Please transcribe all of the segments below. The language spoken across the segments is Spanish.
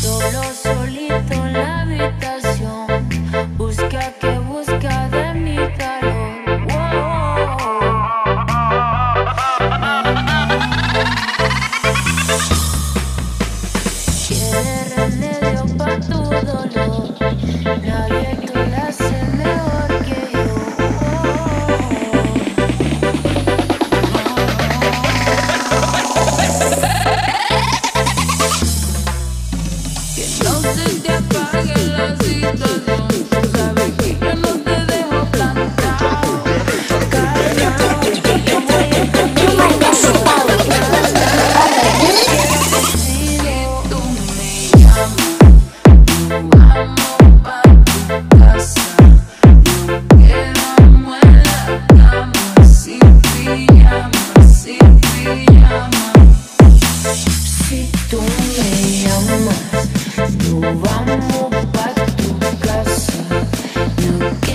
solo solito en la habitación. apague la situación. no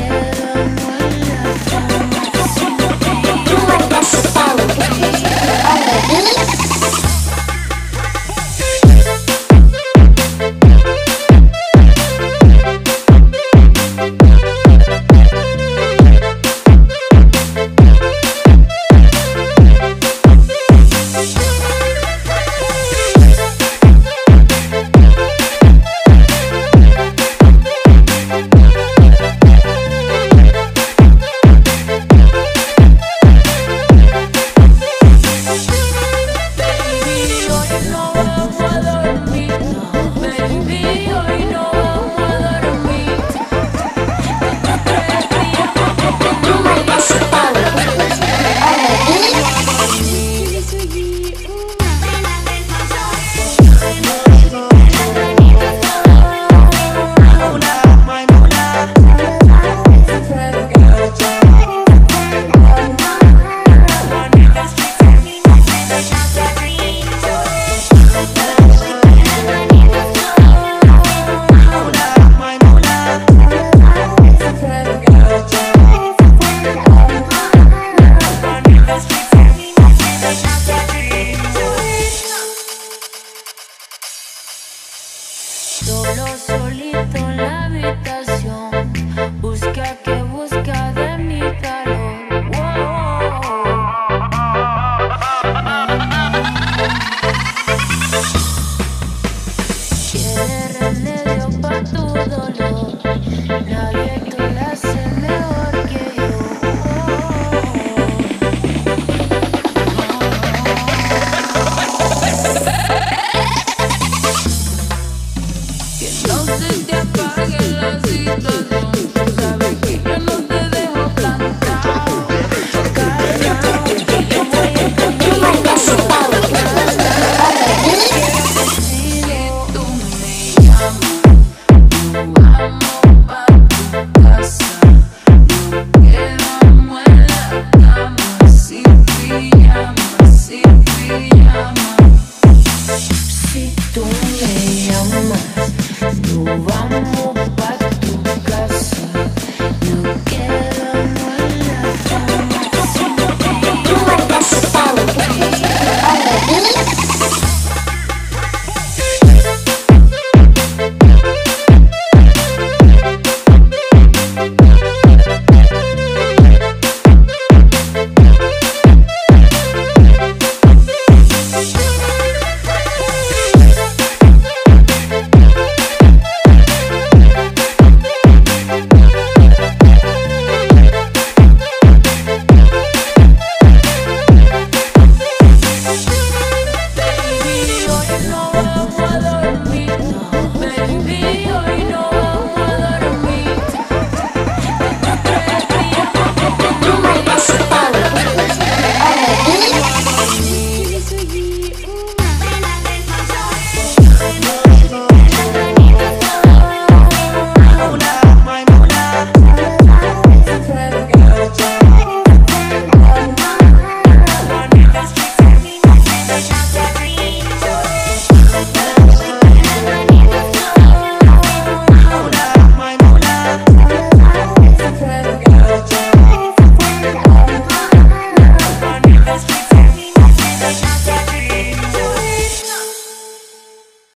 oh, solo solito